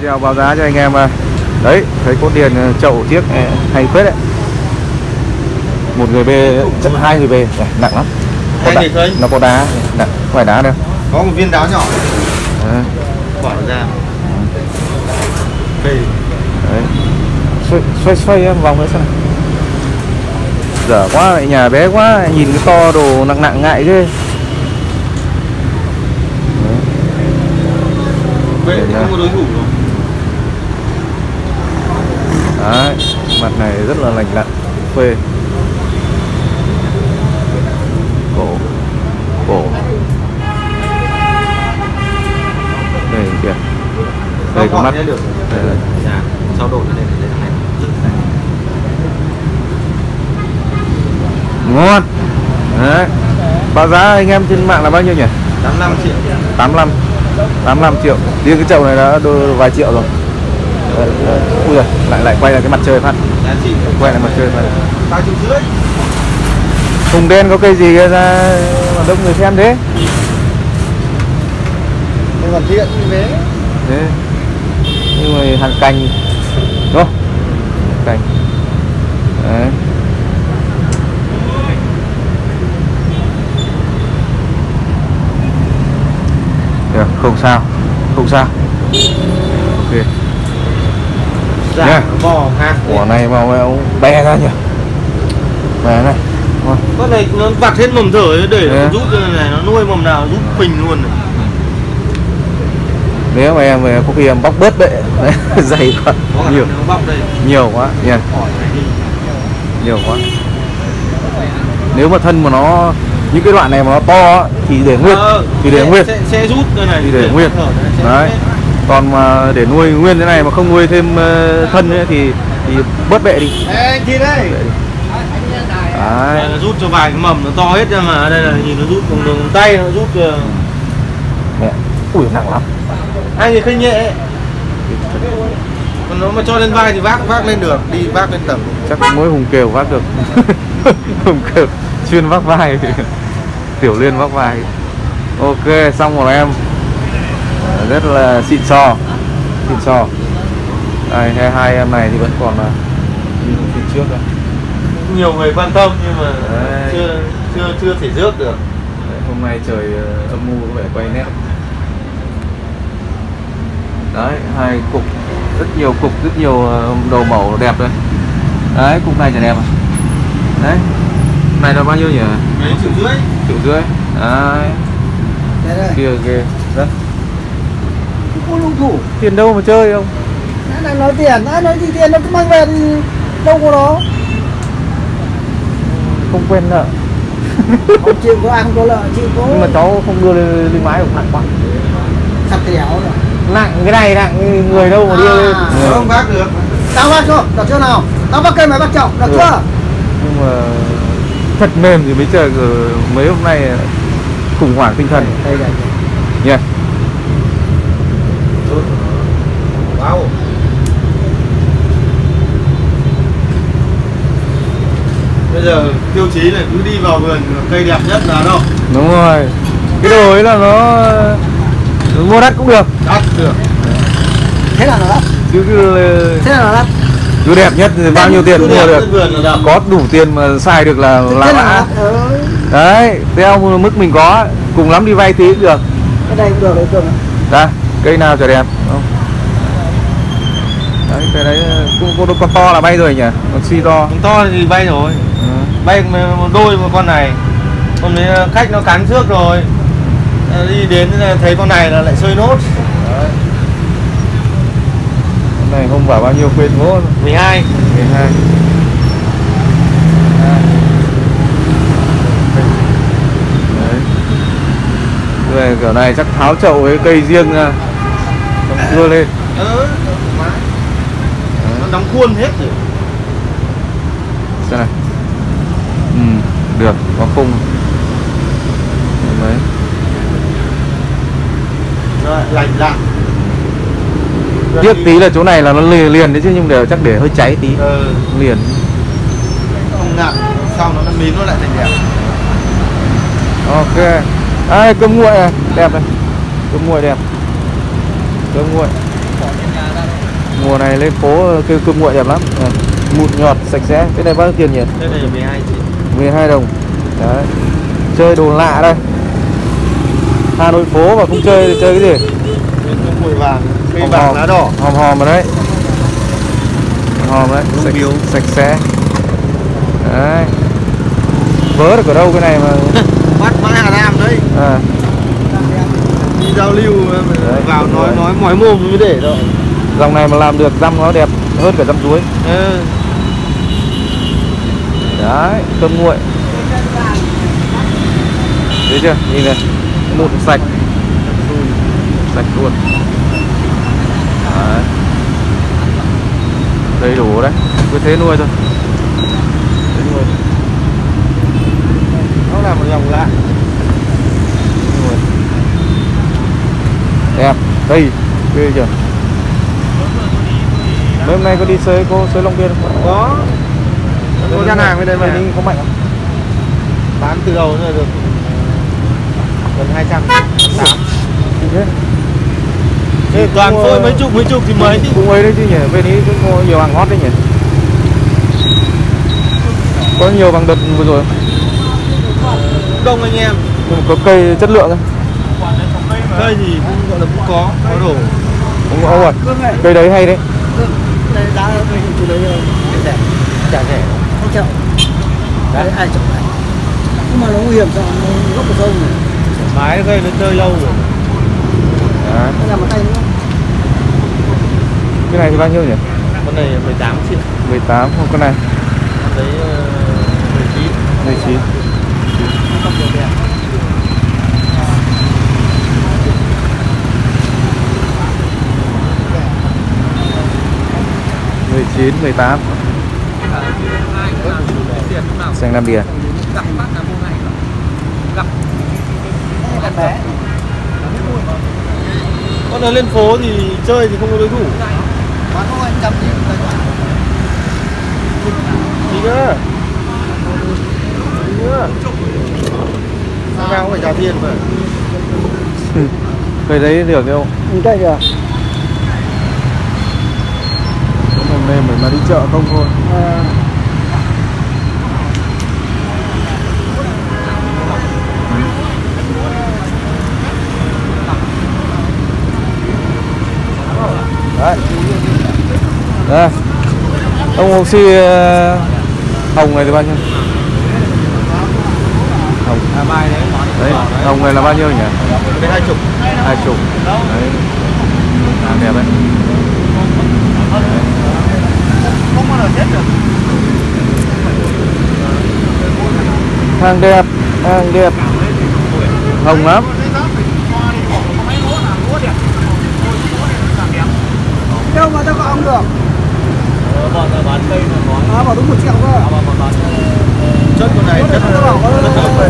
video báo giá cho anh em à. đấy thấy cốt điền à, chậu chiếc à, hay phết đấy. Một người bê chất hai người bê. Này, nặng lắm. Có Hai đá, nó có đá nặng. Phải đá đâu. Có một viên đá nhỏ. Đấy, bỏ ra. Đấy. xoay xoay xoay em vòng nữa xem dở quá lại nhà bé quá. Nhìn cái to đồ nặng nặng ngại ghê. Vậy thì không có đối thủ đâu đấy mặt này rất là lành lặn phê. Cổ cổ. Đây kìa. Đây có mắt. Đây là Dạ, sau đổ lên này. Ngon. Đấy. Báo giá anh em trên mạng là bao nhiêu nhỉ? 85 triệu. 85 85 triệu. Riêng cái chậu này đã đôi vài triệu rồi. Ui giời, lại lại quay lại cái mặt trời phát. Quay lại mặt trời phát. Thùng đen có cây gì ra mà đông người xem thế? Nhưng còn thiện như thế. Thế nhưng mà hàng cành. Đúng không hàng cành. Đấy. Được không sao không sao. Ok giả Nha. bò hạt quả này mà bè ra nhỉ? Bè này con này nó vặt hết mầm thở để nó rút cái này nó nuôi mầm nào rút phình luôn này. nếu mà em về có khi em bóc bớt bệ Đấy, dày quá. Nhiều. nhiều quá nha. Này nhiều quá. Nếu mà thân mà nó những cái đoạn này mà nó to thì để nguyên. Ờ, thì để sẽ- nguyên. sẽ, sẽ rút cái này thì để nguyên. này đấy. Còn mà để nuôi nguyên thế này mà không nuôi thêm ờ, thân ấy, thì thì bớt bệ đi. Ê, anh. Đây đấy là rút cho vài cái mầm nó to hết ra mà đây là nhìn nó rút bằng đường tay nó rút kìa mẹ ui nặng lắm. Hai người khinh nhẹ. Còn nó mà cho lên vai thì vác vác lên được đi vác lên tầm chắc mỗi hùng kiều vác được. Hùng kiều chuyên vác vai. Tiểu liên vác vai. Ok xong rồi em rất là xịn sò. Xịn sò. Đây hai, hai em này thì vẫn còn là như phía trước đây. Nhiều người quan tâm nhưng mà Đấy. chưa chưa chưa thể rước được. Đấy, hôm nay trời ờ, âm mưu có vẻ quay nét. Đấy hai cục rất nhiều cục rất nhiều ờ, đầu mẫu đẹp đây. Đấy cục này chả đẹp à? Đấy này là bao nhiêu nhỉ? Mấy triệu rưỡi. Triệu rưỡi. Đấy. Kia ghê đấy có lưu thủ. Tiền đâu mà chơi không? Là nói tiền, ai nói gì tiền nó cứ mang về thì đâu có đó. Không quen nợ. Ông chị có ăn có lợi, chị có nhưng mà cháu không đưa lên, lên mái được nặng quá. Sạch kéo rồi. Nặng cái này nặng người đâu mà đưa lên. À. Ừ. không vác được. Tao bắt chưa, được chưa nào? Tao bắt cây mày bắt chậu, được Ừ. chưa? Nhưng mà thật mềm thì mới chờ mấy hôm nay khủng hoảng tinh thần. Đây đây nhỉ wow bây giờ tiêu chí là cứ đi vào vườn cây đẹp nhất là đâu? Đúng rồi. Cái đồ ấy là nó mua đắt cũng được. Đắt được. Thế là nó đắt, chứ cứ thế là nó đắt. cứ đẹp nhất thì bao nhiêu tiền cũng mua được. có đủ tiền mà xài được là là đắt, ừ. đấy theo mức mình có cùng lắm đi vay tí cũng được. Cái này cũng được đấy cường ra cây nào chả đẹp không? Đấy cái đấy cũng có con to là bay rồi nhỉ? Con si to. Con to thì bay rồi. Ừ. bay một đôi một con này con đấy khách nó cắn trước rồi. Ờ, đi đến là thấy con này là lại sơi nốt. Đấy. Con này không bảo bao nhiêu quên gỗ 12 12 Đấy. Về kiểu này chắc tháo chậu với cây riêng ra. Xong cưa lên. Ừ, nó đóng khuôn hết rồi. Xem này Được, có khung. Đấy. Lành lặn Tiếc tí là chỗ này là nó liền, liền đấy chứ nhưng để chắc để hơi cháy tí. Ừ, Liền. Không nặng sau nó nó mím nó lại thành đẹp. Ok. À, cơm nguội này, đẹp này. Cơm nguội đẹp. Cơm nguội. mùa này lên phố kêu cơm nguội đẹp lắm. Mụn nhọt sạch sẽ. Cái này bao nhiêu tiền nhỉ? Đây này 12 triệu 12 đồng. Đấy. Chơi đồ lạ đây. Hà Nội phố mà không chơi thì chơi cái gì? Mùi vàng Cây vàng hòm. lá đỏ. Hòm hòm mà đấy. Hòm đấy sạch, biếu. sạch sẽ. Đấy. Vớ được ở đâu cái này mà? Bắt mãi Hà Nam đấy. À, Đi giao lưu mà Đấy, vào nói rồi. nói mỏi mồm mới để đâu dòng này mà làm được răm nó đẹp hơn cả răm chuối. Ừ đấy, cơm nguội. Thấy chưa? Nhìn này, mụn sạch. Sạch luôn. Đấy. đầy đủ đấy. Cứ thế nuôi thôi. Thế nuôi. Nó là một dòng lạ. Đẹp. Đây ghê chưa? Mấy hôm nay có đi xới cô xới long biên không? Có. Có gian hàng bên đây mà Bên đi có mạnh không Bán từ đầu nữa được Gần 200 8 Đi thế. Thế toàn phôi ờ, mấy chục mấy chục thì mấy. Chứ cũng ấy đấy chứ nhỉ bên ý cũng có nhiều hàng hot đấy nhỉ. Có nhiều bằng đợt vừa rồi Đông anh em. Nhưng mà có cây chất lượng ấy. Cây thì cũng gọi là cũng có Có đồ. Cũng có rồi cây đấy hay đấy. Đây giá mình từ đấy rẻ Chả rẻ. không chậu. Đấy. Ai chậu này nhưng mà nó nguy hiểm sao nó gốc của sông này. Mái cây nó chơi lâu rồi. Đấy. làm một tay nữa. Cái này thì bao nhiêu nhỉ? Con này 18 triệu 18 không con này. Con đấy ờ, 19 19 không được đẹp 19 18 xanh Nam Điền Con này lên phố thì chơi thì không có đối thủ. Gì nữa Gì nữa Sao nào cũng phải trả tiền mà? Cây đấy được không? Ừ, đây kìa. Hôm nay mình mà đi chợ không thôi. À, đấy đây oxy ờ, hồng này thì bao nhiêu? Hồng. À đấy hồng này là bao nhiêu nhỉ? Hai chục. Hai chục. Đấy. À, đẹp đấy. Không bao giờ chết được hàng đẹp hàng đẹp. Hồng lắm. Đâu mà tao có ông được Bọn là bán cây mà có à, bảo đúng một triệu cơ. Chất con này chất tao bảo có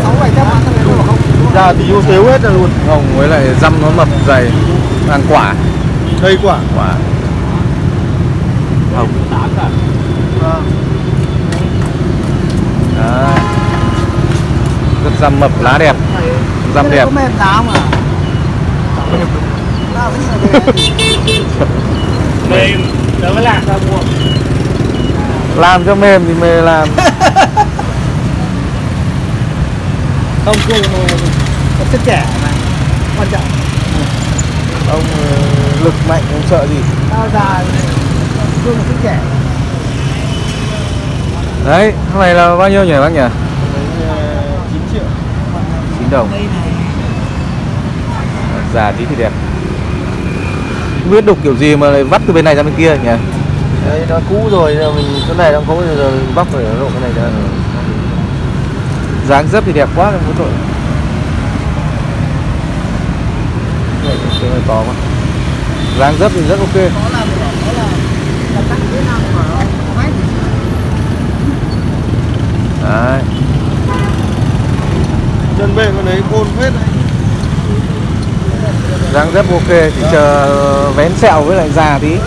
sáu bảy trăm ăn thằng này bảo không? Ra thì vô xếu hết rồi luôn. Hồng với lại răm nó mập dày. Hàng quả. Cây quả. Quả. Hồng Đấy. rất răm mập lá đẹp. Răm đẹp. có mềm giá mà Mềm Đỡ mới làm ra mua làm cho mềm thì mềm làm. Không cô có chất trẻ này quan trọng. Ông ờ, lực mạnh ông sợ gì? Tao già cương chất trẻ đấy hôm này là bao nhiêu nhỉ bác nhỉ? 9 triệu. 9 đồng. Già tí thì đẹp. Không biết đục kiểu gì mà lại vắt từ bên này ra bên kia nhỉ Đấy nó cũ rồi giờ mình chỗ này đang có bây giờ mình bóc phải lộ cái này ra dáng dấp thì đẹp quá không có tội cái này to quá. Dáng dấp thì rất ok. Có là có là là cắt thế nào mà nó máy đấy. Chân bên con đấy khôn phết này dáng dấp ok chỉ chờ vén sẹo với lại già tí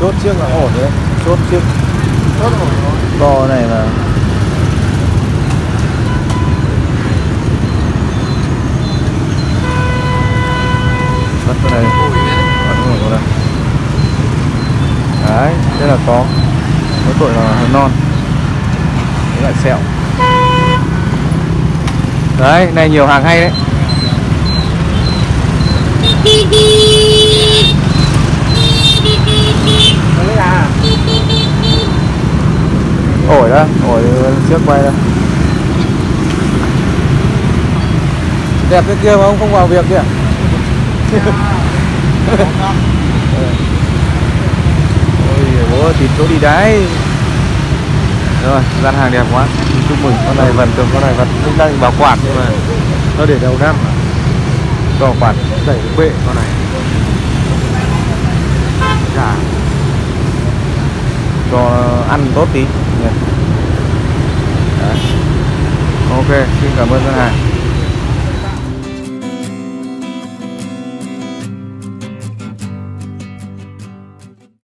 chốt trước là ổn đấy. Chốt trước. Chốt ổn rồi này mà bắt cái này bắt cái này đấy đây là có có tuổi là non. Với lại sẹo. Đấy, này nhiều hàng hay đấy. ổi đó, ổi trước quay đó. Đẹp cái kia mà ông không vào việc kìa. Ôi bố thịt chỗ đi đấy rồi, gian hàng đẹp quá. Chúc mừng. Con này vẫn tưởng con này vẫn đang bảo quản nhưng mà nó để đầu năm bảo quản, đẩy bệ con này. Cả cho ăn tốt tí. Dạ. Đấy. ok xin cảm ơn ngân hàng